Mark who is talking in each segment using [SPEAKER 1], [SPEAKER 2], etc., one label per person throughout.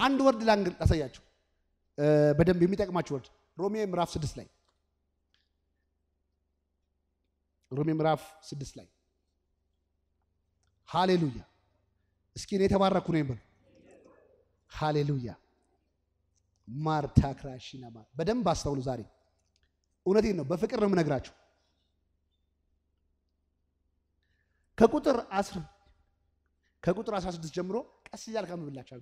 [SPEAKER 1] አንድ ወርድ ላሳያችሁ በደንብ የሚጠቅማችሁ ወርድ ሮሜ ምዕራፍ ስድስት ላይ ሮሜ ምዕራፍ ስድስት ላይ ሃሌሉያ። እስኪ እኔ የተባረኩ ነው ይበሉ። ሃሌሉያ ማርታ ክራሺናማ በደንብ አስተውሉ። ዛሬ እውነቴን ነው፣ በፍቅር ነው የምነግራችሁ። ከቁጥር 10 ከቁጥር 16 ጀምሮ ቀስ እያልክ አንብብላችሁ።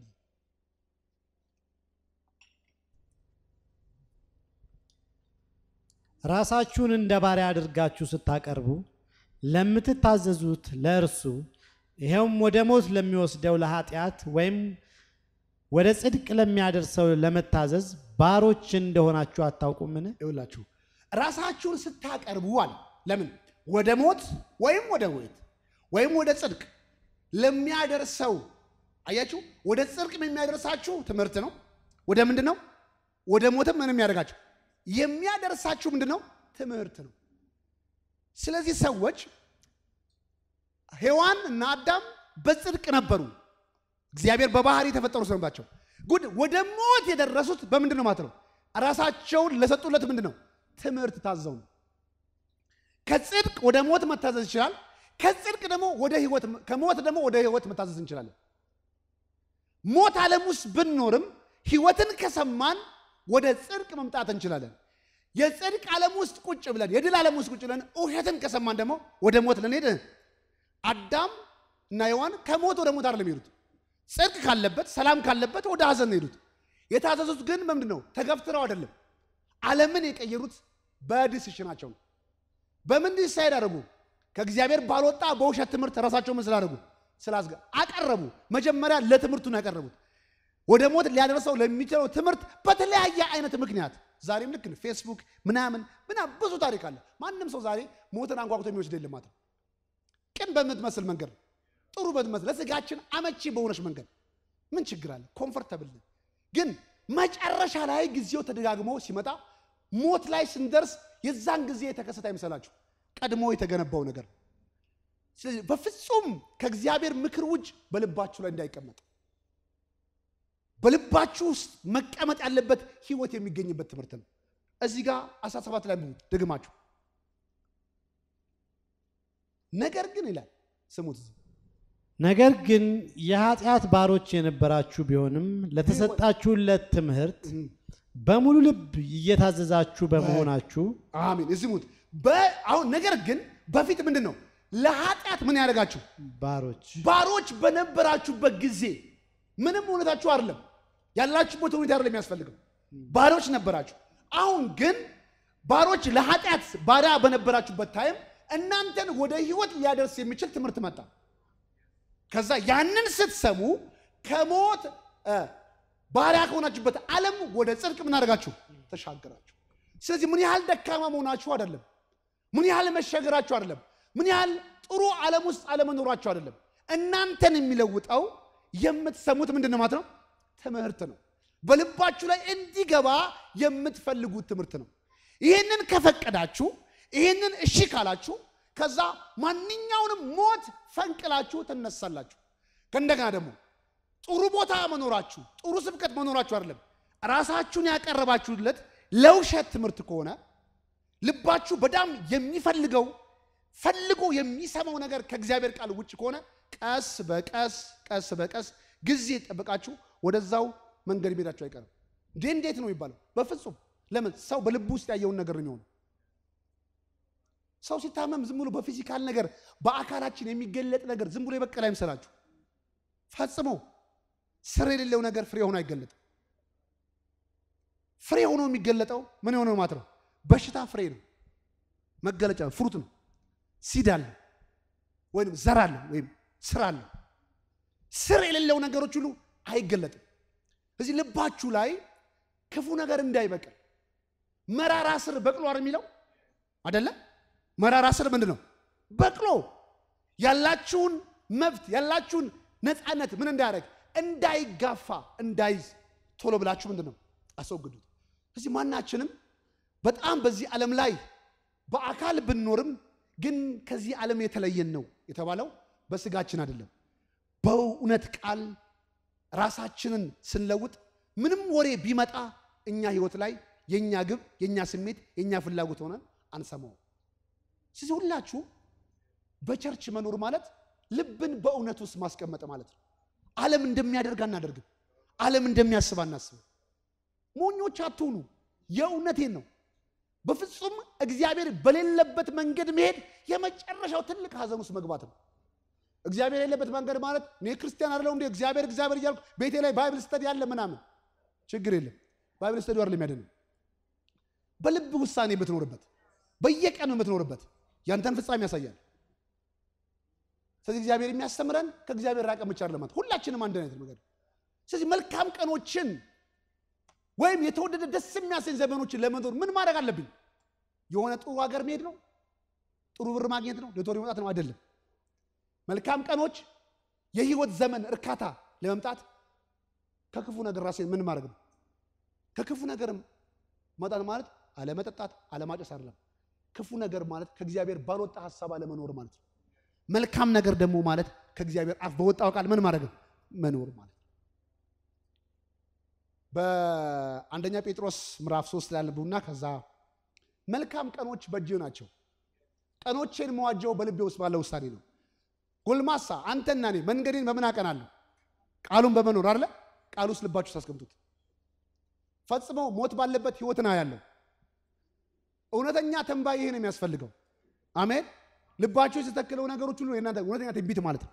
[SPEAKER 2] ራሳችሁን እንደ ባሪያ አድርጋችሁ ስታቀርቡ ለምትታዘዙት ለእርሱ ይኸውም ወደ ሞት ለሚወስደው ለኃጢአት ወይም ወደ ጽድቅ ለሚያደርሰው ለመታዘዝ ባሮች እንደሆናችሁ አታውቁምን?
[SPEAKER 1] ይውላችሁ ራሳችሁን ስታቀርቡ አለ። ለምን ወደ ሞት ወይም ወደ ወይት ወይም ወደ ጽድቅ ለሚያደርሰው አያችሁ፣ ወደ ጽድቅ የሚያደርሳችሁ ትምህርት ነው። ወደ ምንድን ነው? ወደ ሞትም ምን የሚያደርጋችሁ የሚያደርሳችሁ ምንድን ነው? ትምህርት ነው። ስለዚህ ሰዎች ሔዋን እና አዳም በጽድቅ ነበሩ። እግዚአብሔር በባህሪ የተፈጠሩ ናቸው። ጉድ ወደ ሞት የደረሱት በምንድን ነው ማለት ነው? ራሳቸውን ለሰጡለት ምንድን ነው? ትምህርት ታዘው ነው። ከጽድቅ ወደ ሞት መታዘዝ ይችላል። ከጽድቅ ደግሞ ወደ ህይወት ከሞት ደግሞ ወደ ህይወት መታዘዝ እንችላለን። ሞት ዓለም ውስጥ ብንኖርም ህይወትን ከሰማን ወደ ጽድቅ መምጣት እንችላለን። የጽድቅ ዓለም ውስጥ ቁጭ ብለን የድል ዓለም ውስጥ ቁጭ ብለን ውሸትን ከሰማን ደግሞ ወደ ሞት ልንሄድ አዳም እና ሔዋን ከሞት ወደ ሞት አይደለም የሄዱት። ጽድቅ ካለበት ሰላም ካለበት ወደ ሀዘን ነው የሄዱት። የታዘዙት ግን በምንድን ነው? ተገፍትረው አይደለም። ዓለምን የቀየሩት በ decision ኣቸው ነው። በምን decide አደረጉ? ከእግዚአብሔር ባልወጣ በውሸት ትምህርት ራሳቸው ምን ስላደረጉ ስላስገ አቀረቡ። መጀመሪያ ለትምህርቱ ነው ያቀረቡት። ወደ ሞት ሊያደርሰው ለሚችለው ትምህርት በተለያየ አይነት ምክንያት ዛሬም ልክ ፌስቡክ ምናምን ምናምን ብዙ ታሪክ አለ። ማንም ሰው ዛሬ ሞትን አንኳኩቶ የሚወስድ የለም ማለት ነው። ቅን በምትመስል መንገድ ነው። ጥሩ በምትመስል ለስጋችን አመቺ በሆነች መንገድ ምን ችግር አለ? comfortable ነን። ግን መጨረሻ ላይ ጊዜው ተደጋግሞ ሲመጣ ሞት ላይ ስንደርስ የዛን ጊዜ የተከሰተ አይምሰላችሁ፣ ቀድሞ የተገነባው ነገር ስለዚህ በፍጹም ከእግዚአብሔር ምክር ውጭ በልባችሁ ላይ እንዳይቀመጥ በልባችሁ ውስጥ መቀመጥ ያለበት ህይወት የሚገኝበት ትምህርት ነው። እዚህ ጋር 17 ላይ ደግማችሁ ነገር ግን ይላል ስሙት።
[SPEAKER 2] ነገር ግን የኃጢአት ባሮች የነበራችሁ ቢሆንም ለተሰጣችሁለት ትምህርት በሙሉ ልብ እየታዘዛችሁ በመሆናችሁ
[SPEAKER 1] አሜን። ስሙት። አሁን ነገር ግን በፊት ምንድን ነው ለኃጢአት ምን ያደርጋችሁ
[SPEAKER 2] ባሮች
[SPEAKER 1] ባሮች በነበራችሁበት ጊዜ ምንም እውነታችሁ አይደለም ያላችሁበት ሁኔታ አይደለም የሚያስፈልገው ባሮች ነበራችሁ። አሁን ግን ባሮች ለኃጢአት ባሪያ በነበራችሁበት ታይም እናንተን ወደ ህይወት ሊያደርስ የሚችል ትምህርት መጣ። ከዛ ያንን ስትሰሙ ከሞት ባሪያ ከሆናችሁበት ዓለም ወደ ጽድቅ ምን አደርጋችሁ ተሻገራችሁ። ስለዚህ ምን ያህል ደካማ መሆናችሁ አይደለም፣ ምን ያህል መሸገራችሁ አይደለም፣ ምን ያህል ጥሩ ዓለም ውስጥ አለመኖራችሁ አይደለም። እናንተን የሚለውጠው የምትሰሙት ምንድን ነው ማለት ነው? ትምህርት ነው። በልባችሁ ላይ እንዲገባ የምትፈልጉት ትምህርት ነው። ይህንን ከፈቀዳችሁ፣ ይህንን እሺ ካላችሁ፣ ከዛ ማንኛውንም ሞት ፈንቅላችሁ ትነሳላችሁ። ከእንደገና ደግሞ ጥሩ ቦታ መኖራችሁ፣ ጥሩ ስብከት መኖራችሁ አይደለም ራሳችሁን ያቀረባችሁለት ለውሸት ትምህርት ከሆነ ልባችሁ በጣም የሚፈልገው ፈልጎ የሚሰማው ነገር ከእግዚአብሔር ቃል ውጭ ከሆነ ቀስ በቀስ ቀስ በቀስ ጊዜ ጠብቃችሁ ወደዛው መንገድ ሜዳችሁ አይቀርም። እንዴ እንዴት ነው የሚባለው? በፍጹም ለምን ሰው በልቡ ውስጥ ያየውን ነገር ነው የሚሆነው። ሰው ሲታመም ዝም ብሎ በፊዚካል ነገር በአካላችን የሚገለጥ ነገር ዝም ብሎ የበቀል አይምሰላችሁ። ፈጽሞ ስር የሌለው ነገር ፍሬ ሆኖ አይገለጥም። ፍሬ ሆኖ የሚገለጠው ምን የሆነ ማለት ነው? በሽታ ፍሬ ነው፣ መገለጫ ፍሩት ነው። ሲድ አለ ወይም ዘር አለ ወይም ስር አለ። ስር የሌለው ነገሮች ሁሉ አይገለጥም። እዚህ ልባችሁ ላይ ክፉ ነገር እንዳይበቅል መራራ ስር አይደል የሚለው አይደለ? መራራ ስር ምንድን ነው? በቅሎ ያላችሁን መብት ያላችሁን ነፃነት ምን እንዳያደርግ እንዳይጋፋ እንዳይዝ ቶሎ ብላችሁ ምንድን ነው አስወግዱት። እዚህ ማናችንም በጣም በዚህ ዓለም ላይ በአካል ብንኖርም ግን ከዚህ ዓለም የተለየን ነው የተባለው በስጋችን አይደለም። በእውነት ቃል ራሳችንን ስንለውጥ ምንም ወሬ ቢመጣ እኛ ህይወት ላይ የእኛ ግብ የእኛ ስሜት የእኛ ፍላጎት ሆነ አንሰማው። ስለዚህ ሁላችሁ በቸርች መኖር ማለት ልብን በእውነት ውስጥ ማስቀመጥ ማለት ነው። ዓለም እንደሚያደርግ አናደርግም። ዓለም እንደሚያስብ አናስብም። ሞኞች አትሁኑ። የእውነቴን ነው። በፍጹም እግዚአብሔር በሌለበት መንገድ መሄድ የመጨረሻው ትልቅ ሀዘን ውስጥ መግባት ነው። እግዚአብሔር የሌለበት መንገድ ማለት እኔ ክርስቲያን አይደለሁ እንዴ እግዚአብሔር እግዚአብሔር እያልኩ ቤቴ ላይ Bible study ያለ ምናምን ችግር የለም። Bible study አይደለም የሚያድነው በልብ ውሳኔ የምትኖርበት በየቀኑ የምትኖርበት ያንተን ፍጻሜ ያሳያል። ስለዚህ እግዚአብሔር የሚያስተምረን ከእግዚአብሔር ራቀን ብቻ አይደለም ሁላችንም አንድ አይነት ነገር። ስለዚህ መልካም ቀኖችን ወይም የተወደደ ደስ የሚያሰኝ ዘመኖችን ለመኖር ምን ማድረግ አለብኝ? የሆነ ጥሩ ሀገር መሄድ ነው? ጥሩ ብር ማግኘት ነው? ሎተሪ መውጣት ነው? አይደለም። መልካም ቀኖች የህይወት ዘመን እርካታ ለመምጣት ከክፉ ነገር ራሴን ምን ማድረግ ነው? ከክፉ ነገር መውጣት ማለት አለመጠጣት፣ አለማጨስ አይደለም። ክፉ ነገር ማለት ከእግዚአብሔር ባልወጣ ሀሳብ አለመኖር ማለት ነው። መልካም ነገር ደግሞ ማለት ከእግዚአብሔር አፍ በወጣው ቃል ምን ማድረግ ነው? መኖር ማለት ነው። በአንደኛ ጴጥሮስ ምዕራፍ ሶስት ላይ ያለብውና ከዛ መልካም ቀኖች በእጅ ናቸው፣ ቀኖቼን መዋጀው በልቤ ውስጥ ባለው ውሳኔ ነው። ጎልማሳ አንተና እኔ መንገዴን በምን አቀናለሁ? ቃሉን በመኖር አለ። ቃሉ ውስጥ ልባችሁ ታስቀምጡት። ፈጽሞ ሞት ባለበት ህይወት ነው ያለው። እውነተኛ ተንባይ ይሄ ነው የሚያስፈልገው። አሜን። ልባቸው የተተከለው ነገሮች ሁሉ የእናንተ እውነተኛ ትንቢት ማለት ነው።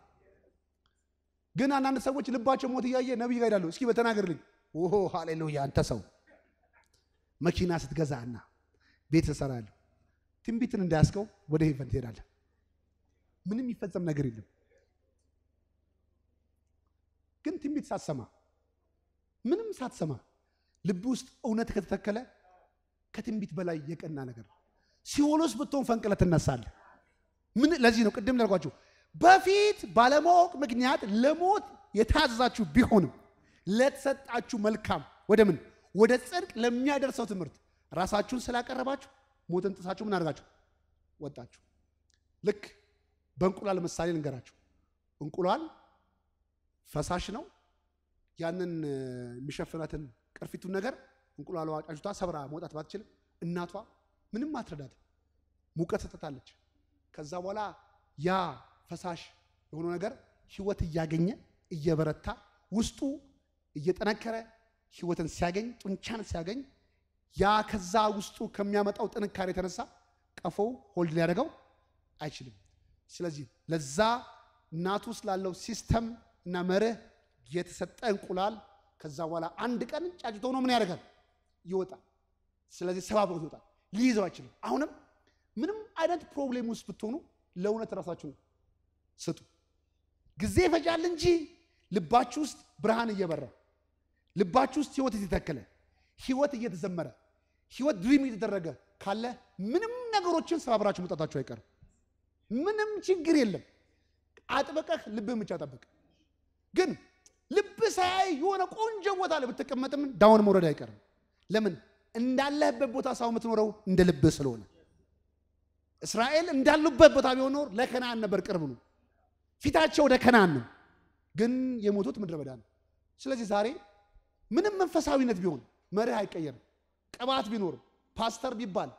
[SPEAKER 1] ግን አንዳንድ ሰዎች ልባቸው ሞት እያየ ነቢይ ጋር ይሄዳሉ። እስኪ በተናገርልኝ። ኦሆ ሃሌሉያ! አንተ ሰው መኪና ስትገዛና ቤት ትሰራለህ፣ ትንቢትን እንዳያስከው ወደ ሄቨን ትሄዳለህ። ምንም የሚፈጸም ነገር የለም። ግን ትንቢት ሳትሰማ ምንም ሳትሰማ ልብ ውስጥ እውነት ከተተከለ ከትንቢት በላይ የቀና ነገር ነው። ሲኦል ውስጥ ብትሆን ፈንቅለ ትነሳለህ። ምን ለዚህ ነው ቅድም ላልኳችሁ በፊት ባለማወቅ ምክንያት ለሞት የታዘዛችሁ ቢሆንም ለተሰጣችሁ መልካም ወደ ምን ወደ ጽድቅ ለሚያደርሰው ትምህርት ራሳችሁን ስላቀረባችሁ ሞትን ጥሳችሁ ምን አድርጋችሁ ወጣችሁ። ልክ በእንቁላል ምሳሌ ልንገራችሁ። እንቁላል ፈሳሽ ነው። ያንን የሚሸፍናትን ቅርፊቱን ነገር እንቁላሏ ጫጩቷ ሰብራ መውጣት ባትችልም እናቷ ምንም አትረዳትም። ሙቀት ትሰጣለች። ከዛ በኋላ ያ ፈሳሽ የሆነው ነገር ህይወት እያገኘ እየበረታ ውስጡ እየጠነከረ ህይወትን ሲያገኝ ጡንቻን ሲያገኝ ያ ከዛ ውስጡ ከሚያመጣው ጥንካሬ የተነሳ ቀፎው hold ሊያደርገው አይችልም። ስለዚህ ለዛ እናቱ ውስጥ ላለው system እና መርህ የተሰጠ እንቁላል ከዛ በኋላ አንድ ቀን ጫጭቶ ሆኖ ምን ያደርጋል? ይወጣል። ስለዚህ ሰባብሮት ይወጣል። ሊይዘው አይችልም። አሁንም ምንም አይነት problem ውስጥ ብትሆኑ ለእውነት ራሳችሁን ስጡ። ጊዜ ይፈጃል እንጂ ልባችሁ ውስጥ ብርሃን እየበራ ልባችሁ ውስጥ ህይወት እየተተከለ ህይወት እየተዘመረ ህይወት dream እየተደረገ ካለ ምንም ነገሮችን ሰባብራችሁ መውጣታችሁ አይቀርም። ምንም ችግር የለም። አጥብቀህ ልብህን ብቻ ጠብቅ። ግን ልብ ሳያይ የሆነ ቆንጆ ቦታ ላይ ብትቀመጥም down መውረድ አይቀርም። ለምን እንዳለህበት ቦታ ሳይሆን የምትኖረው እንደ ልብህ ስለሆነ። እስራኤል እንዳሉበት ቦታ ቢሆን ኖር ለከነዓን ነበር ቅርብ ነው። ፊታቸው ወደ ከነዓን ነው፣ ግን የሞቱት ምድረ በዳ ነው። ስለዚህ ዛሬ ምንም መንፈሳዊነት ቢሆን መርህ አይቀየርም። ቅባት ቢኖር ፓስተር ቢባል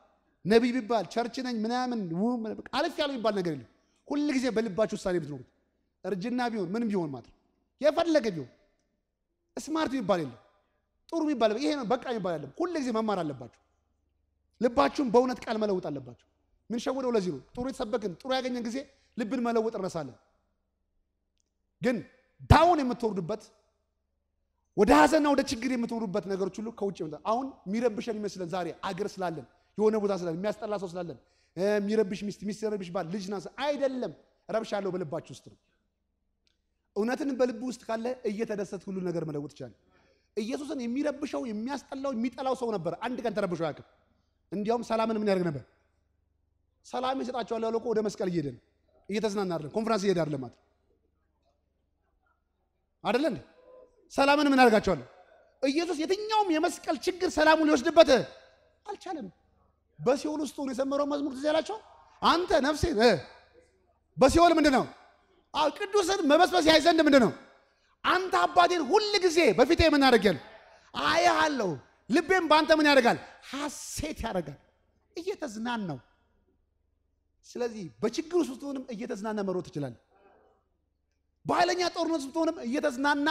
[SPEAKER 1] ነቢይ ቢባል church ነኝ ምናምን አልፍ ያለው የሚባል ነገር የለም። ሁል ጊዜ በልባችሁ ውሳኔ ብትኖሩት እርጅና ቢሆን ምንም ቢሆን ማለት ነው የፈለገ ቢሆን smart የሚባል የለም። ጥሩ የሚባል ይሄ ነው በቃ የሚባል የለም። ሁል ጊዜ መማር አለባችሁ። ልባችሁን በእውነት ቃል መለወጥ አለባችሁ። ምን ሸወደው ለዚህ ነው ጥሩ የተሰበክን ጥሩ ያገኘን ጊዜ ልብን መለወጥ እንረሳለን። ግን ዳውን የምትወርዱበት ወደ ሀዘንና ወደ ችግር የምትወርዱበት ነገሮች ሁሉ ከውጭ ይመጣል። አሁን የሚረብሸን ይመስለን ዛሬ አገር ስላለን የሆነ ቦታ ስላለን የሚያስጠላ ሰው ስላለን የሚረብሽ ሚስት የሚረብሽ ባል ልጅ አይደለም። ረብሻ ያለው በልባችሁ ውስጥ ነው። እውነትን በልብ ውስጥ ካለ እየተደሰት ሁሉ ነገር መለወጥ ይችላል። ኢየሱስን የሚረብሸው የሚያስጠላው የሚጠላው ሰው ነበር። አንድ ቀን ተረብሾ አያውቅም። እንዲያውም ሰላምን ምን ያደርግ ነበር? ሰላም ይሰጣቸዋል ያለው ወደ መስቀል እየሄደ ነው። እየተዝናና አይደለም፣ ኮንፈረንስ እየሄደ አይደለም ማለት አይደለ እንዴ? ሰላምን ምን ያደርጋቸዋል? ኢየሱስ የትኛውም የመስቀል ችግር ሰላሙን ሊወስድበት አልቻለም። በሲኦል ውስጥ ሆኖ የዘመረው መዝሙር ትዝ ያላቸው አንተ ነፍሴ በሲኦል ምንድን ነው ቅዱስን መበስበስ ያይ ዘንድ ምንድን ነው አንተ አባቴን ሁል ጊዜ በፊቴ ምን ያደርጋል? አያለሁ። ልቤም በአንተ ምን ያደርጋል? ሐሴት ያደርጋል። እየተዝናናው ስለዚህ በችግር ውስጥ ብትሆንም እየተዝናና መሮጥ ትችላለህ። በኃይለኛ ጦርነት ውስጥ ብትሆንም እየተዝናና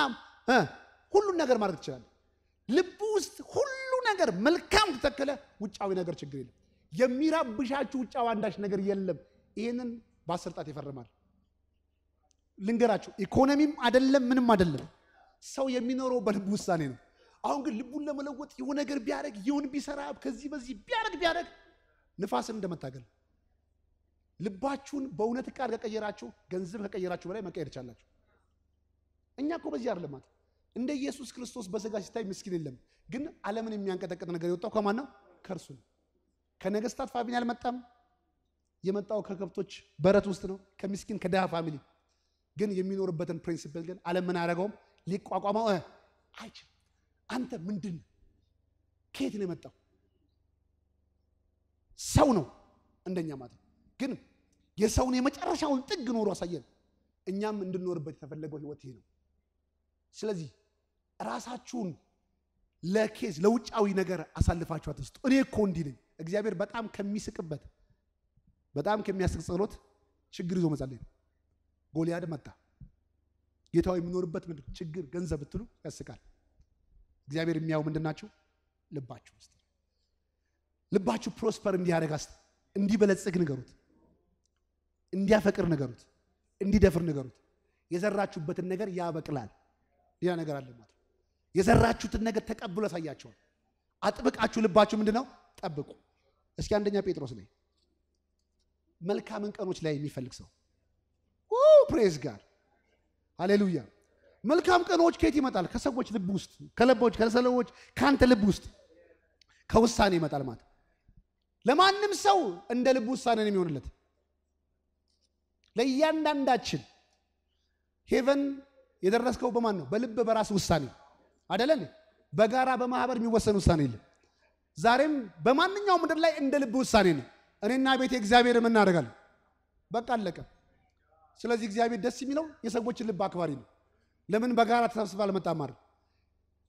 [SPEAKER 1] ሁሉን ነገር ማድረግ ትችላለህ። ልቡ ውስጥ ሁሉ ነገር መልካም ተተከለ፣ ውጫዊ ነገር ችግር የለም። የሚራብሻችሁ ውጫዊ አንዳች ነገር የለም። ይህንን በአስር ጣት ይፈርማል። ልንገራችሁ፣ ኢኮኖሚም አይደለም ምንም አይደለም። ሰው የሚኖረው በልቡ ውሳኔ ነው። አሁን ግን ልቡን ለመለወጥ የሆነ ነገር ቢያደርግ ይሁን ቢሰራ ከዚህ በዚህ ቢያደርግ ቢያደርግ ንፋስን እንደመታገል ልባችሁን በእውነት ቃል ከቀየራችሁ ገንዘብ ከቀየራችሁ በላይ መቀየር ይቻላችሁ። እኛ እኮ በዚህ አይደለም እንደ ኢየሱስ ክርስቶስ በስጋ ሲታይ ምስኪን የለም። ግን ዓለምን የሚያንቀጠቅጥ ነገር የወጣው ከማን ነው? ከእርሱ ከነገስታት family አልመጣም። የመጣው ከከብቶች በረት ውስጥ ነው፣ ከምስኪን ከድሃ family። ግን የሚኖርበትን principle ግን ዓለም ምን አያደርገውም፣ ሊቋቋመው አይችልም። አንተ ምንድን? ከየት ነው የመጣው? ሰው ነው እንደኛ ማለት ነው። ግን የሰውን የመጨረሻውን ጥግ ኖሮ አሳየን። እኛም እንድንኖርበት የተፈለገው ህይወት ይሄ ነው። ስለዚህ ራሳችሁን ለ case ለውጫዊ ነገር አሳልፋችሁ አትስጡ። እኔ እኮ እንዲህ ነኝ። እግዚአብሔር በጣም ከሚስቅበት በጣም ከሚያስቅ ጸሎት ችግር ይዞ መጸለይ ነው። ጎልያድ መጣ። ጌታው የሚኖርበት ምንድን ችግር ገንዘብ ብትሉ ያስቃል። እግዚአብሔር የሚያየው ምንድን ናቸው? ልባችሁ ውስጥ ልባችሁ prosper እንዲያደርግ እንዲበለጽግ ንገሩት፣ እንዲያፈቅር ንገሩት፣ እንዲደፍር ንገሩት። የዘራችሁበትን ነገር ያበቅላል። ሌላ ነገር አለ የዘራችሁትን ነገር ተቀብሎ ያሳያቸዋል። አጥብቃችሁ ልባችሁ ምንድን ነው ጠብቁ። እስኪ አንደኛ ጴጥሮስ ላይ መልካምን ቀኖች ላይ የሚፈልግ ሰው ፕሬዝ ጋር ሃሌሉያ። መልካም ቀኖች ከየት ይመጣል? ከሰዎች ልብ ውስጥ ከለቦች ከሰዎች ከአንተ ልብ ውስጥ ከውሳኔ ይመጣል ማለት ለማንም ሰው እንደ ልብ ውሳኔ ነው የሚሆንለት። ለእያንዳንዳችን ሄቨን የደረስከው በማን ነው? በልብ በራስ ውሳኔ አደለን? በጋራ በማህበር የሚወሰን ውሳኔ የለም። ዛሬም በማንኛውም ምድር ላይ እንደ ልብ ውሳኔ ነው። እኔና ቤቴ እግዚአብሔር እናደርጋለን። በቃ አለቀ። ስለዚህ እግዚአብሔር ደስ የሚለው የሰዎችን ልብ አክባሪ ነው። ለምን በጋራ ተሰብስባ አልመጣም ማለት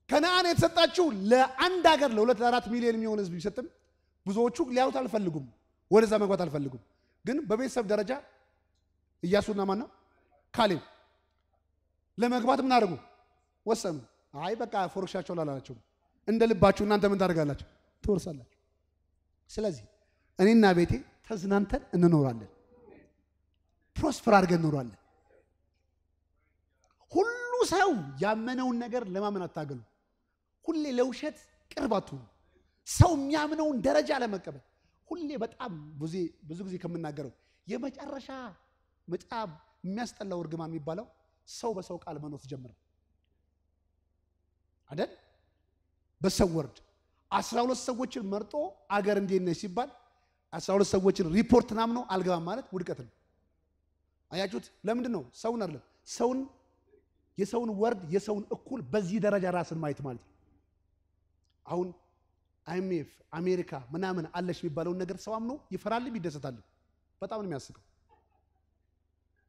[SPEAKER 1] ከነአን የተሰጣችው ለአንድ ሀገር ለሁለት ለአራት ሚሊዮን የሚሆን ህዝብ ቢሰጥም ብዙዎቹ ሊያዩት አልፈልጉም፣ ወደዛ መግባት አልፈልጉም። ግን በቤተሰብ ደረጃ ኢያሱና ማን ነው ካሌብ ለመግባት ምን አደረጉ? ወሰኑ። አይ በቃ ፎርሻቸው ላላቸው እንደ ልባችሁ እናንተ ምን ታደርጋላችሁ? ትወርሳላችሁ። ስለዚህ እኔና ቤቴ ተዝናንተን እንኖራለን፣ prosper አድርገን እንኖራለን። ሁሉ ሰው ያመነውን ነገር ለማመን አታገሉ። ሁሌ ለውሸት ቅርብ አትሁኑ። ሰው የሚያምነውን ደረጃ ለመቀበል ሁሌ በጣም ብዙ ጊዜ ከምናገረው የመጨረሻ በጣም የሚያስጠላው እርግማን የሚባለው ሰው በሰው ቃል መኖር ተጀመረ አይደል? በሰው ወርድ አስራ ሁለት ሰዎችን መርጦ አገር እንዴት ነች ሲባል አስራ ሁለት ሰዎችን ሪፖርት ናምነው አልገባም ማለት ውድቀት ነው። አያችሁት? ለምንድን ነው ሰውን አይደለም ሰውን የሰውን ወርድ የሰውን እኩል በዚህ ደረጃ ራስን ማየት ማለት ነው። አሁን አይኤምኤፍ አሜሪካ ምናምን አለሽ የሚባለውን ነገር ሰው አምኖ ይፈራልም ይደሰታልም። በጣም ነው የሚያስቀው።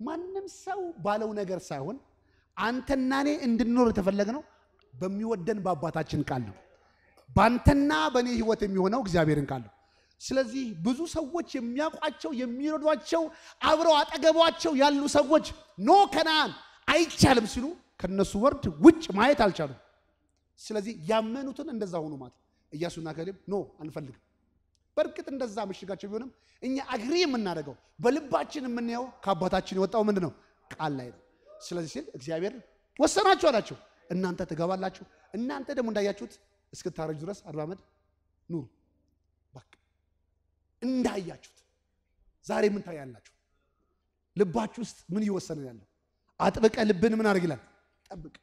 [SPEAKER 1] ማንም ሰው ባለው ነገር ሳይሆን አንተና እኔ እንድንኖር የተፈለግነው በሚወደን በአባታችን ቃል ነው። በአንተና በእኔ ህይወት የሚሆነው እግዚአብሔርን ቃል ነው። ስለዚህ ብዙ ሰዎች የሚያውቋቸው የሚረዷቸው አብረው አጠገቧቸው ያሉ ሰዎች ኖ ከነአን አይቻልም ሲሉ ከነሱ word ውጭ ማየት አልቻሉም። ስለዚህ ያመኑትን እንደዛ ሆኑ ማለት ኢያሱና ካሌብ no አንፈልግም። በእርግጥ እንደዛ ምሽጋቸው ቢሆንም እኛ agree የምናደርገው በልባችን የምናየው ከአባታችን የወጣው ምንድን ነው? ቃል ላይ ነው። ስለዚህ ሲል እግዚአብሔር ወሰናችሁ አላቸው። እናንተ ትገባላችሁ። እናንተ ደግሞ እንዳያችሁት እስክታረጁ ድረስ አርባ ዓመት ኑሩ። በቃ እንዳያችሁት ዛሬ ምን ታያላችሁ? ልባችሁ ውስጥ ምን እየወሰነ ያለው? አጥብቀ ልብን ምን አድርግ ይላል? ጠብቅ።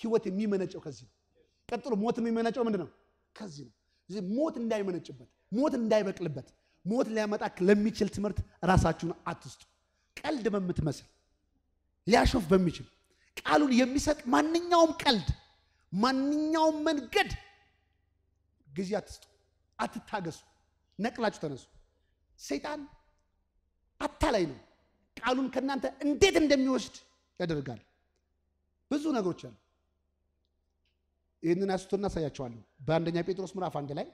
[SPEAKER 1] ህይወት የሚመነጨው ከዚህ ነው። ቀጥሎ ሞት የሚመነጨው ምንድን ነው? ከዚህ ነው። ሞት እንዳይመነጭበት፣ ሞት እንዳይበቅልበት፣ ሞት ሊያመጣ ለሚችል ትምህርት ራሳችሁን አትስጡ። ቀልድ በምትመስል ሊያሾፍ በሚችል ቃሉን የሚሰጥ ማንኛውም ቀልድ፣ ማንኛውም መንገድ ጊዜ አትስጡ፣ አትታገሱ። ነቅላችሁ ተነሱ። ሰይጣን አታላይ ነው። ቃሉን ከእናንተ እንዴት እንደሚወስድ ያደርጋል። ብዙ ነገሮች አሉ። ይህንን ያስቶና እናሳያቸዋለሁ። በአንደኛ ጴጥሮስ ምዕራፍ አንድ ላይ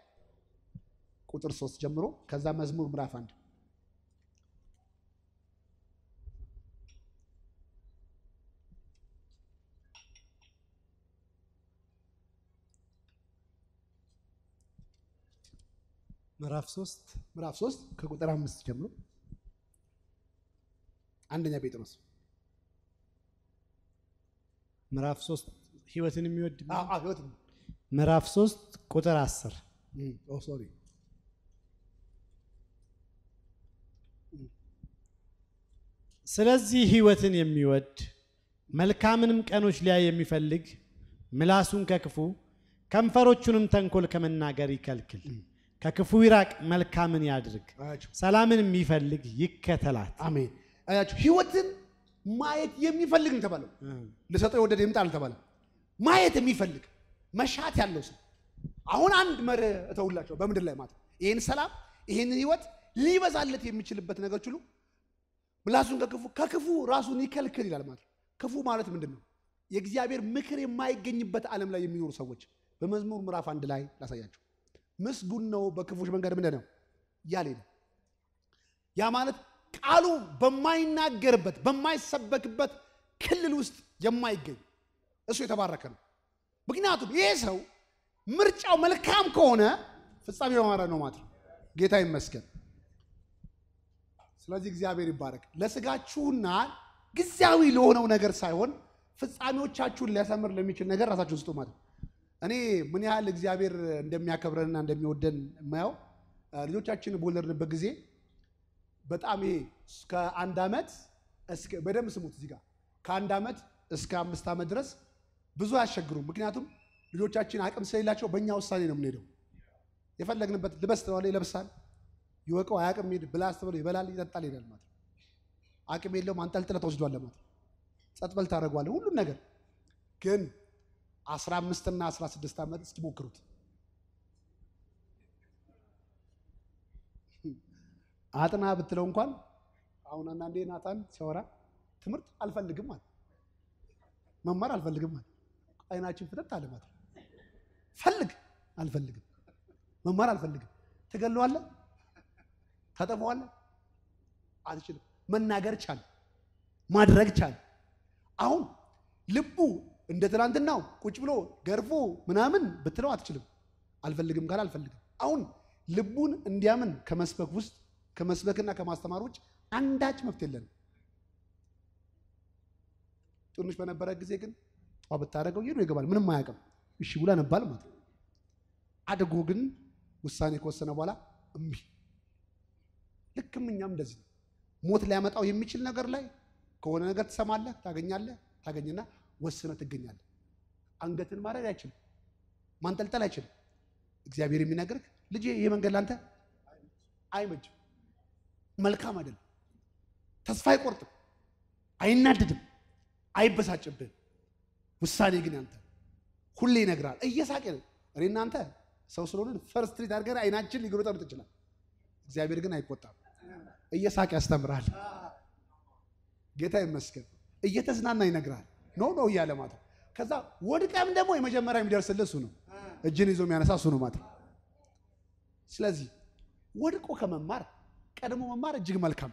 [SPEAKER 1] ቁጥር ሶስት ጀምሮ ከዛ መዝሙር ምዕራፍ አንድ
[SPEAKER 2] ምዕራፍ ሶስት
[SPEAKER 1] ምዕራፍ ሶስት ከቁጥር አምስት ጀምሮ አንደኛ ጴጥሮስ
[SPEAKER 2] ምዕራፍ ሶስት ህይወትን የሚወድ
[SPEAKER 1] አዎ፣ ህይወት
[SPEAKER 2] ምዕራፍ ሶስት ቁጥር አስር
[SPEAKER 1] እም፣ ኦ ሶሪ
[SPEAKER 2] ስለዚህ ህይወትን የሚወድ መልካምንም ቀኖች ሊያይ የሚፈልግ ምላሱን ከክፉ ከንፈሮቹንም ተንኮል ከመናገር ይከልክል። ከክፉ ይራቅ፣ መልካምን ያድርግ፣ ሰላምን የሚፈልግ ይከተላት።
[SPEAKER 1] አሜን። አያችሁ ህይወትን ማየት የሚፈልግ ነው የተባለው። ልሰጠው የወደደ ይምጣ አልተባለም። ማየት የሚፈልግ መሻት ያለው ሰው አሁን አንድ መርህ እተውላቸው በምድር ላይ ማለት ይህን ሰላም ይህንን ህይወት ሊበዛለት የሚችልበት ነገሮች ሁሉ ምላሱን ከክፉ ከክፉ ራሱን ይከልክል ይላል ማለት ክፉ ማለት ምንድን ነው? የእግዚአብሔር ምክር የማይገኝበት ዓለም ላይ የሚኖሩ ሰዎች በመዝሙር ምዕራፍ አንድ ላይ ላሳያቸው። ምስጉን ነው በክፉዎች መንገድ ምንድን ነው እያለ ነው። ያ ማለት ቃሉ በማይናገርበት በማይሰበክበት ክልል ውስጥ የማይገኝ እሱ የተባረከ ነው። ምክንያቱም ይሄ ሰው ምርጫው መልካም ከሆነ ፍጻሜ በማድረግ ነው ማለት ጌታ ይመስገን። ስለዚህ እግዚአብሔር ይባረክ። ለስጋችሁና ጊዜያዊ ለሆነው ነገር ሳይሆን ፍጻሜዎቻችሁን ሊያሰምር ለሚችል ነገር ራሳችሁን ስጡ ማለት ነው። እኔ ምን ያህል እግዚአብሔር እንደሚያከብረንና እንደሚወደን የማየው ልጆቻችን በወለድንበት ጊዜ በጣም ይሄ እስከ አንድ ዓመት በደንብ ስሙት እዚህ ጋር ከአንድ ዓመት እስከ አምስት ዓመት ድረስ ብዙ አያስቸግሩም። ምክንያቱም ልጆቻችን አቅም ስለሌላቸው በእኛ ውሳኔ ነው የምንሄደው። የፈለግንበት ልበስ ተባለ ይለብሳል፣ ይወቀው አያቅም ሄድ ብላ ስተብሎ ይበላል፣ ይጠጣል፣ ይሄዳል ማለት ነው። አቅም የለውም አንጠልጥለህ ትወስዷለህ ማለት ነው። ጸጥ በል ታደርገዋለህ ነገር ግን አስራ አምስት እና አስራ ስድስት ዓመት እስኪሞክሩት። አጥና ብትለው እንኳን አሁን አንዳንዴ ናታን ሲያወራ ትምህርት አልፈልግም ማለት መማር አልፈልግም ማለት አይናችን ፍጠጥ አለ ማለት ፈልግ አልፈልግም። መማር አልፈልግም። ትገለዋለህ? ታጠፈዋለህ አትችልም። መናገር ቻል ማድረግ ቻል አሁን ልቡ እንደ ትናንትናው ቁጭ ብሎ ገርፎ ምናምን ብትለው አትችልም አልፈልግም ካል አልፈልግም አሁን ልቡን እንዲያምን ከመስበክ ውስጥ ከመስበክና ከማስተማር ውጭ አንዳች መፍት የለንም። ትንሽ በነበረ ጊዜ ግን ጧ ብታደርገው ይሄዱ ይገባል፣ ምንም አያውቅም። እሺ ብሎ ያነባል ማለት ነው። አድጎ ግን ውሳኔ ከወሰነ በኋላ እምቢ። ልክም እኛም እንደዚህ ነው። ሞት ሊያመጣው የሚችል ነገር ላይ ከሆነ ነገር ትሰማለህ፣ ታገኛለህ፣ ታገኝና ወስነህ ትገኛለህ። አንገትን ማድረግ አይችልም፣ ማንጠልጠል አይችልም። እግዚአብሔር የሚነግርህ ልጄ ይሄ መንገድ ላንተ አይመችም መልካም አይደለም። ተስፋ አይቆርጥም፣ አይናድድም፣ አይበሳጭብህም። ውሳኔ ግን ያንተ ሁሌ ይነግራል። እየሳቀ ነው። እኔ እናንተ ሰው ስለሆነ frustrate አድርገን አይናችን ሊግሮጠም ትችላል። እግዚአብሔር ግን አይቆጣም፣ እየሳቀ ያስተምራል። ጌታ ይመስገን። እየተዝናና ይነግራል። no no እያለ ማለት ነው። ከዛ ወድቀም ደግሞ የመጀመሪያ የሚደርስልህ እሱ ነው። እጅን ይዞ የሚያነሳ እሱ ነው ማለት ነው። ስለዚህ ወድቆ ከመማር ቀድሞ መማር እጅግ መልካም።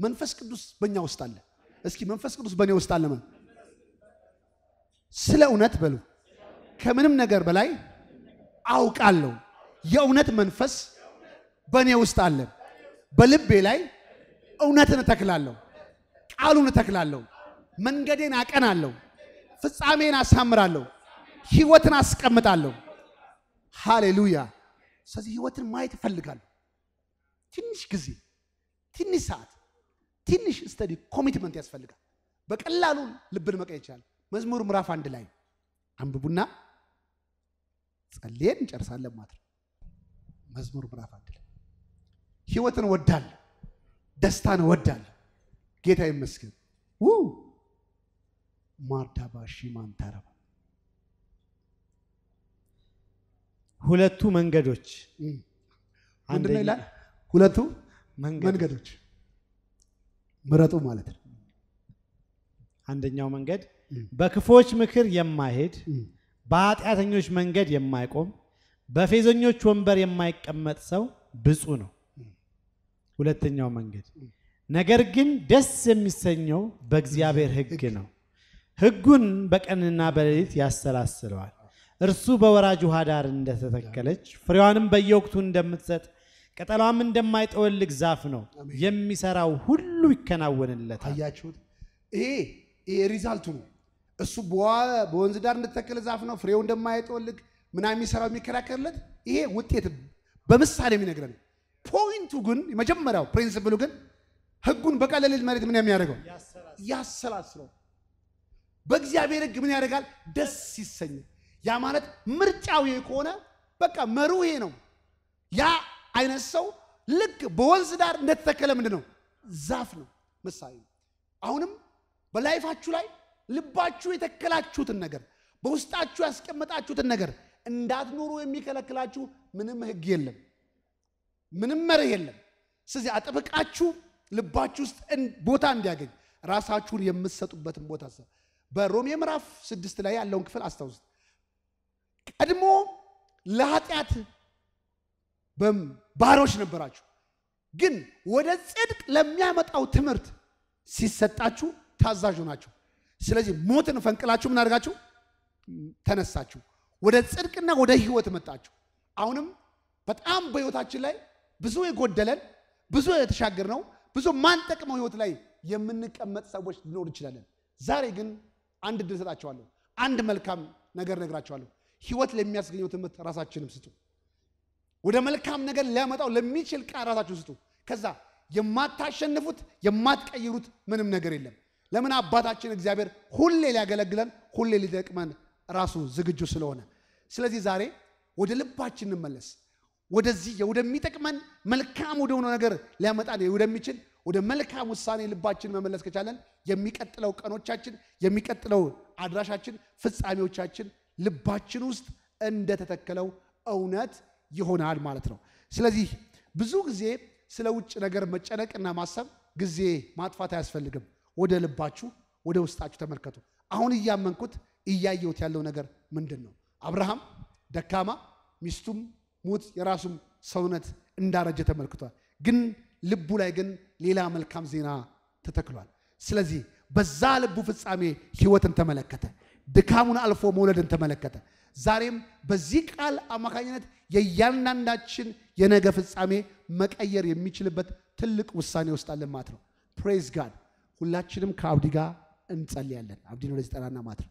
[SPEAKER 1] መንፈስ ቅዱስ በእኛ ውስጥ አለ። እስኪ መንፈስ ቅዱስ በእኔ ውስጥ አለ። ስለ እውነት በሉ ከምንም ነገር በላይ አውቃለሁ። የእውነት መንፈስ በእኔ ውስጥ አለ። በልቤ ላይ እውነትን እተክላለሁ፣ ቃሉን እተክላለሁ፣ መንገዴን አቀናለሁ፣ ፍጻሜን አሳምራለሁ፣ ህይወትን አስቀምጣለሁ። ሃሌሉያ። ስለዚህ ህይወትን ማየት እፈልጋለሁ። ትንሽ ጊዜ፣ ትንሽ ሰዓት፣ ትንሽ study commitment ያስፈልጋል። በቀላሉ ልብን መቀየር ይችላል። መዝሙር ምዕራፍ አንድ ላይ አንብቡና ጸልየን እንጨርሳለን ማለት ነው። መዝሙር ምዕራፍ አንድ ላይ ህይወትን እወዳለሁ፣ ደስታን እወዳለሁ። ጌታ ይመስገን። ማርዳባሺ ማንታረባ
[SPEAKER 2] ሁለቱ መንገዶች
[SPEAKER 1] ምንድን ነው
[SPEAKER 2] አንደኛ-
[SPEAKER 1] ይላል? ሁለቱ
[SPEAKER 2] መንገድ
[SPEAKER 1] መንገዶች ምረጡ ማለት ነው።
[SPEAKER 2] አንደኛው መንገድ በክፎች ምክር የማይሄድ በኃጢአተኞች መንገድ የማይቆም በፌዘኞች ወንበር የማይቀመጥ ሰው ብፁዕ ነው። ሁለተኛው መንገድ ነገር ግን ደስ የሚሰኘው በእግዚአብሔር ሕግ ነው። ሕጉን በቀንና በሌሊት ያሰላስለዋል። እርሱ በወራጅ ውሃ ዳር እንደተተከለች ፍሬዋንም በየወቅቱ እንደምትሰጥ ቅጠሏም እንደማይጠወልግ ዛፍ ነው። የሚሰራው ሁሉ ይከናወንለታል።
[SPEAKER 1] አያችሁት? ይሄ ይሄ ሪዛልቱ ነው። እሱ በወንዝ ዳር እንደተተከለ ዛፍ ነው። ፍሬው እንደማይጠወልግ ምናምን የሚሰራው የሚከራከርለት ይሄ ውጤት በምሳሌ የሚነግረን point ኡ ግን የመጀመሪያው principle ኡ ግን ህጉን በቀለል መሬት ምን የሚያደርገው ያሰላስለዋል። በእግዚአብሔር ህግ ምን ያደርጋል? ደስ ይሰኛል። ያ ማለት ምርጫው ከሆነ በቃ መሩ ይሄ ነው። ያ አይነት ሰው ልክ በወንዝ ዳር እንደተተከለ ምንድን ነው ዛፍ ነው ምሳሌ አሁንም በ life ኣችሁ ላይ ልባችሁ የተከላችሁትን ነገር በውስጣችሁ ያስቀመጣችሁትን ነገር እንዳትኖሩ የሚከለክላችሁ ምንም ህግ የለም፣ ምንም መርህ የለም። ስለዚህ አጥብቃችሁ ልባችሁ ውስጥ ቦታ እንዲያገኝ ራሳችሁን የምትሰጡበትን ቦታ በሮሜ ምዕራፍ ስድስት ላይ ያለውን ክፍል አስታውሱት። ቀድሞ ለኃጢአት ባሮች ነበራችሁ፣ ግን ወደ ጽድቅ ለሚያመጣው ትምህርት ሲሰጣችሁ ታዛዥ ናችሁ። ስለዚህ ሞትን ፈንቅላችሁ ምን አድርጋችሁ ተነሳችሁ፣ ወደ ጽድቅና ወደ ህይወት መጣችሁ። አሁንም በጣም በህይወታችን ላይ ብዙ የጎደለን ብዙ የተሻገር ነው ብዙ ማንጠቅመው ህይወት ላይ የምንቀመጥ ሰዎች ሊኖር ይችላለን። ዛሬ ግን አንድ እድል እሰጣቸዋለሁ። አንድ መልካም ነገር ነግራቸዋለሁ። ህይወት ለሚያስገኘው ትምህርት ራሳችንም ስጡ። ወደ መልካም ነገር ሊያመጣው ለሚችል ቃል ራሳችሁን ስጡ። ከዛ የማታሸንፉት የማትቀይሩት ምንም ነገር የለም። ለምን አባታችን እግዚአብሔር ሁሌ ሊያገለግለን ሁሌ ሊጠቅመን ራሱ ዝግጁ ስለሆነ፣ ስለዚህ ዛሬ ወደ ልባችን እንመለስ። ወደዚህ ወደሚጠቅመን መልካም ወደሆነ ነገር ሊያመጣን ወደሚችል ወደ መልካም ውሳኔ ልባችን መመለስ ከቻለን የሚቀጥለው ቀኖቻችን የሚቀጥለው አድራሻችን ፍጻሜዎቻችን ልባችን ውስጥ እንደተተከለው እውነት ይሆናል ማለት ነው። ስለዚህ ብዙ ጊዜ ስለ ውጭ ነገር መጨነቅና ማሰብ ጊዜ ማጥፋት አያስፈልግም። ወደ ልባችሁ ወደ ውስጣችሁ ተመልከቱ። አሁን እያመንኩት እያየሁት ያለው ነገር ምንድን ነው? አብርሃም ደካማ ሚስቱም ሙት የራሱም ሰውነት እንዳረጀ ተመልክቷል። ግን ልቡ ላይ ግን ሌላ መልካም ዜና ተተክሏል። ስለዚህ በዛ ልቡ ፍጻሜ ህይወትን ተመለከተ። ድካሙን አልፎ መውለድን ተመለከተ። ዛሬም በዚህ ቃል አማካኝነት የእያንዳንዳችን የነገ ፍጻሜ መቀየር የሚችልበት ትልቅ ውሳኔ ውስጥ ማለት ነው። ፕሬዝ ጋድ። ሁላችንም ከአብዲ ጋር እንጸልያለን። አብዲን ወደዚህ ጠራና ማለት ነው።